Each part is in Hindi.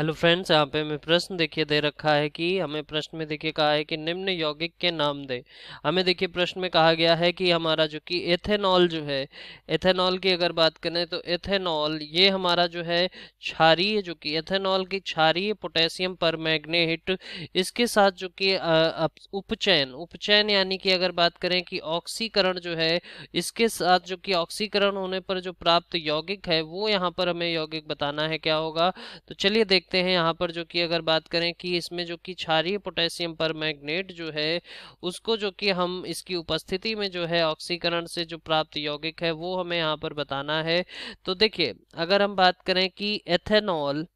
हेलो फ्रेंड्स यहाँ पे हमें प्रश्न देखिए दे रखा है कि, हमें प्रश्न में देखिए कहा है कि निम्न यौगिक के नाम दे। हमें देखिए प्रश्न में कहा गया है कि हमारा जो कि एथेनॉल जो है एथेनॉल की अगर बात करें तो एथेनॉल ये हमारा जो है क्षारीय जो कि एथेनॉल की क्षारीय पोटेशियम पर मैग्नेट इसके साथ जो कि उपचयन उपचयन यानी कि अगर बात करें कि ऑक्सीकरण जो है, इसके साथ जो कि ऑक्सीकरण होने पर जो प्राप्त यौगिक है, वो यहाँ पर हमें यौगिक बताना है क्या होगा। तो चलिए देख देखते हैं यहाँ पर जो कि अगर बात करें कि इसमें जो कि क्षारीय पोटेशियम पर मैग्नेट जो है, उसको जो कि हम इसकी उपस्थिति में जो है ऑक्सीकरण से जो प्राप्त यौगिक है, वो हमें यहाँ पर बताना है। तो देखिए, अगर हम बात करें कि एथेनॉल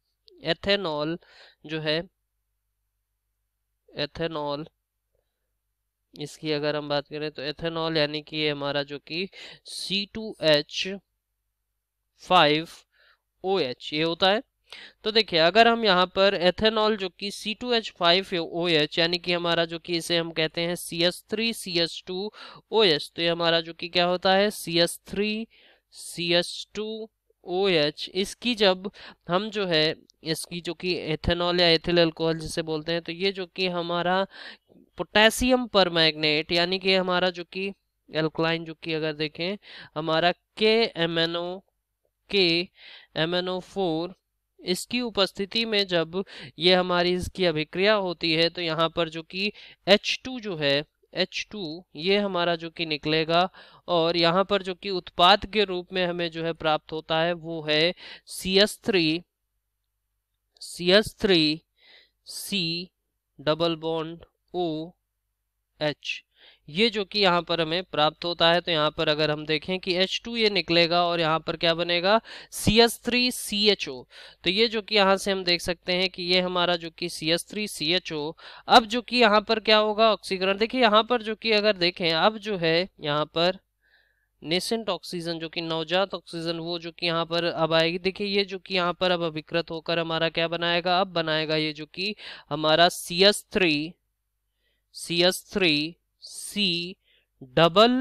एथेनॉल जो है, एथेनॉल, इसकी अगर हम बात करें तो एथेनॉल यानी कि ये हमारा जो कि C two H five O H ये होता है। तो देखिए, अगर हम यहाँ पर एथेनॉल जो कि C two H five O H यानी कि हमारा जो कि इसे हम कहते हैं C S three C S two O H तो ये हमारा जो कि क्या होता है? C S three C S two O H इसकी जब हम जो है, इसकी जो कि एथेनॉल या एथिल अल्कोहल जिसे बोलते हैं तो ये जो कि हमारा पोटेशियम पर मैग्नेट यानी कि हमारा जो कि एल्कलाइन जो कि अगर देखें, हमारा के एम एन ओ के एम एन ओ फोर इसकी उपस्थिति में जब ये हमारी इसकी अभिक्रिया होती है तो यहाँ पर जो कि H2 जो है H2 ये हमारा जो कि निकलेगा और यहाँ पर जो कि उत्पाद के रूप में हमें जो है प्राप्त होता है, वो है C S three C S three C double bond O H ये जो कि यहाँ पर हमें प्राप्त होता है तो यहाँ पर अगर हम देखें कि H2 ये निकलेगा और यहाँ पर क्या बनेगा? CH3CHO तो ये जो कि यहाँ से हम देख सकते हैं कि ये हमारा जो कि CH3CHO अब जो कि यहाँ पर क्या होगा? ऑक्सीकरण। देखिए, यहाँ पर जो कि अगर देखें, अब जो है यहाँ पर नेसेंट ऑक्सीजन जो कि नवजात ऑक्सीजन वो जो कि यहाँ पर अब आएगी। देखिए, ये जो कि यहाँ पर अब अभिकृत होकर हमारा क्या बनाएगा? अब बनाएगा ये जो कि हमारा C S three C S three C double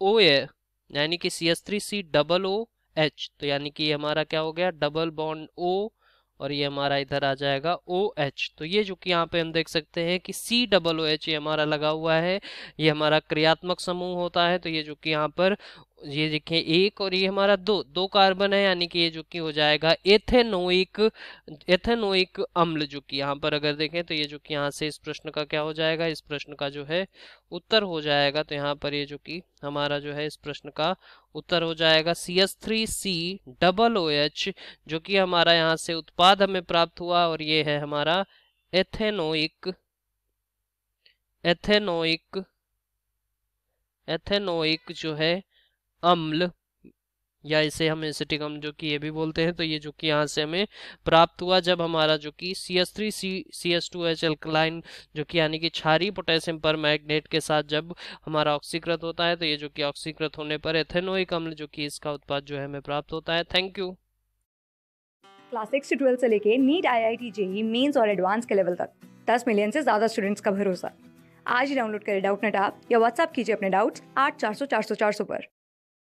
O यानी कि C S three C double O H तो यानी कि ये हमारा क्या हो गया? डबल बॉन्ड ओ और ये हमारा इधर आ जाएगा ओ एच तो ये जो कि यहाँ पे हम देख सकते हैं कि सी डबल ओ एच ये हमारा लगा हुआ है, ये हमारा क्रियात्मक समूह होता है तो ये जो कि यहाँ पर ये देखें, एक और ये हमारा दो दो कार्बन है, यानी कि ये जो कि हो जाएगा एथेनोइक एथेनोइक अम्ल जो कि यहाँ पर अगर देखें तो ये जो कि यहाँ से इस प्रश्न का क्या हो जाएगा, इस प्रश्न का जो है उत्तर हो जाएगा तो यहाँ पर ये जो कि हमारा जो है इस प्रश्न का उत्तर हो जाएगा C S three C double O H जो कि हमारा यहाँ से उत्पाद हमें प्राप्त हुआ और ये है हमारा एथेनोइक एथेनोइक एथेनोइक जो है अम्ल, या इसे हम एसिटिक अम्ल जो कि ये भी बोलते हैं तो ये जो कि यहाँ से हमें प्राप्त हुआ जब हमारा जो कि C S three C C S two H alkaline जो कि यानी कि क्षारी पोटेशियम पर मैग्नेट के साथ जब हमारा ऑक्सीकृत होता है तो ये जो कि ऑक्सीकृत होने पर एथेनोइक अम्ल जो कि इसका उत्पाद जो है हमें प्राप्त होता है। थैंक यू क्लास सिक्स से ट्वेल्थ से लेके NEET I I T JEE mains और एडवांस के लेवल तक। दस मिलियन से ज़्यादा स्टूडेंट्स का भरोसा। आज ही डाउनलोड करें डाउट नेट आप या व्हाट्सअप कीजिए अपने डाउट्स आठ चार सौ चार सौ चार सौ पर।